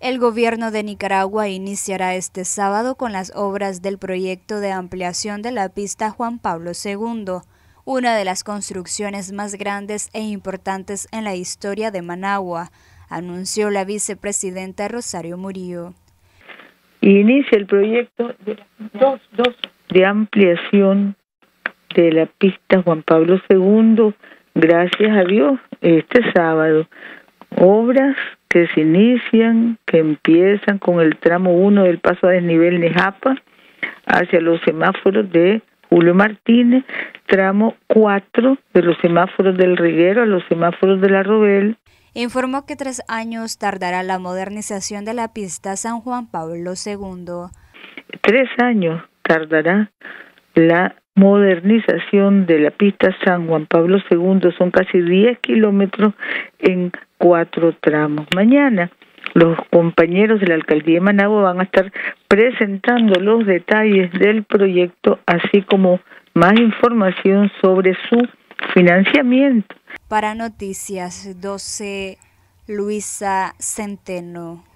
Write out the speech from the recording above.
El gobierno de Nicaragua iniciará este sábado con las obras del proyecto de ampliación de la pista Juan Pablo II, una de las construcciones más grandes e importantes en la historia de Managua, anunció la vicepresidenta Rosario Murillo. Inicia el proyecto de, ampliación de la pista Juan Pablo II, gracias a Dios, este sábado. Obras que se inician, que empiezan con el tramo 1 del paso a desnivel Nejapa hacia los semáforos de Julio Martínez, tramo 4 de los semáforos del Riguero a los semáforos de la Robel. Informó que tres años tardará la modernización de la pista San Juan Pablo II. Tres años tardará la modernización de la pista San Juan Pablo II. Son casi 10 kilómetros en cuatro tramos. Mañana los compañeros de la alcaldía de Managua van a estar presentando los detalles del proyecto, así como más información sobre su financiamiento. Para Noticias 12, Luisa Centeno.